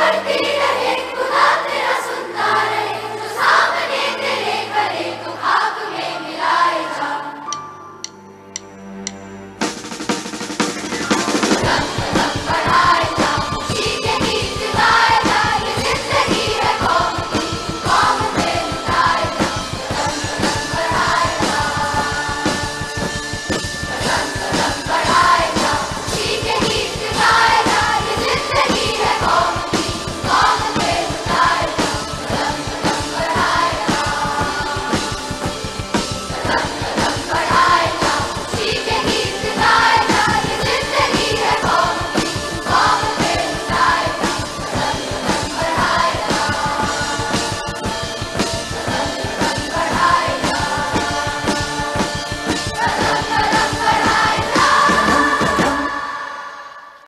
Martín.